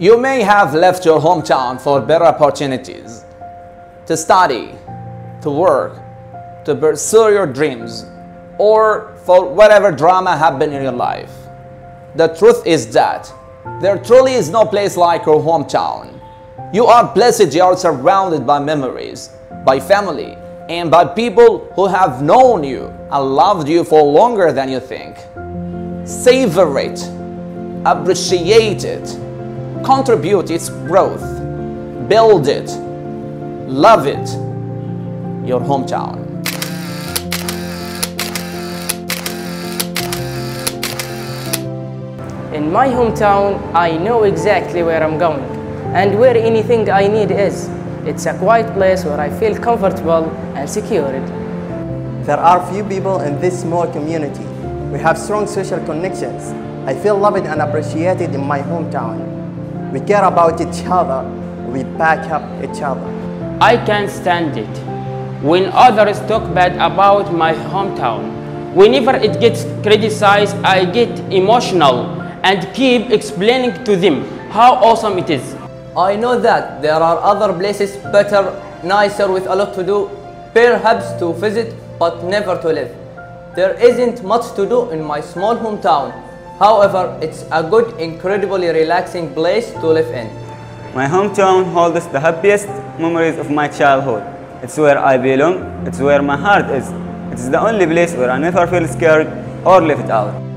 You may have left your hometown for better opportunities to study, to work, to pursue your dreams, or for whatever drama happened in your life. The truth is that there truly is no place like your hometown. You are blessed you are surrounded by memories, by family, and by people who have known you and loved you for longer than you think. Savor it, appreciate it, contribute its growth, build it, love it, your hometown. In my hometown, I know exactly where I'm going and where anything I need is. It's a quiet place where I feel comfortable and secured. There are few people in this small community. We have strong social connections. I feel loved and appreciated in my hometown. We care about each other. We back up each other. I can't stand it when others talk bad about my hometown. Whenever it gets criticized, I get emotional and keep explaining to them how awesome it is. I know that there are other places better, nicer with a lot to do, perhaps to visit but never to live. There isn't much to do in my small hometown. However, it's a good, incredibly relaxing place to live in. My hometown holds the happiest memories of my childhood. It's where I belong, it's where my heart is. It's the only place where I never feel scared or left out.